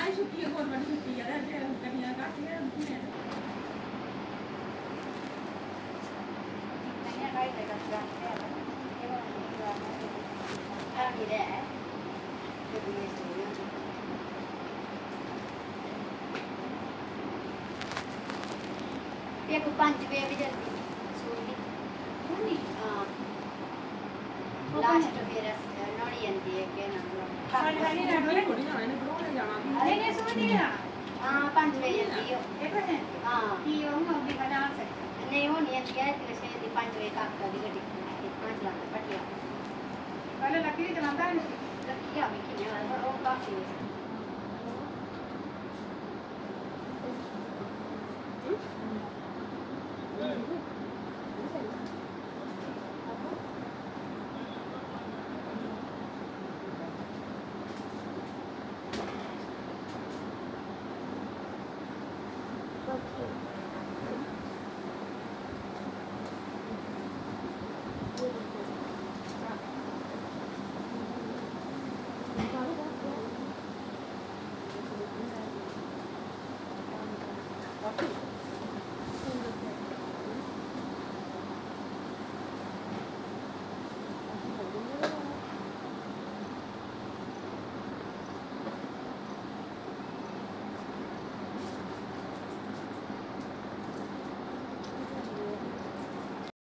आई छुट्टी है गवर्नमेंट छुट्टी है कमियाँ घट है एक पाँच बजे भी जल्दी। हाँ सोनी हाँ। लास्ट वीरस नोड़ी अंती है के नाम हाँ हाँ हाँ, हाँ। नहीं नहीं थोड़ी जाना नहीं ब्रो ने जाना नहीं नहीं सुबह नहीं जाना हाँ 5 बजे अंती हो देखो है। हाँ की हो हम अभी बना सकते नहीं हो नहीं अंती है तेरे से 5 बजे का आपका भी घटी 5 लाख पटिया पहले लकीरी चलाता है। लकीरी अभी की है और काफ़ी है।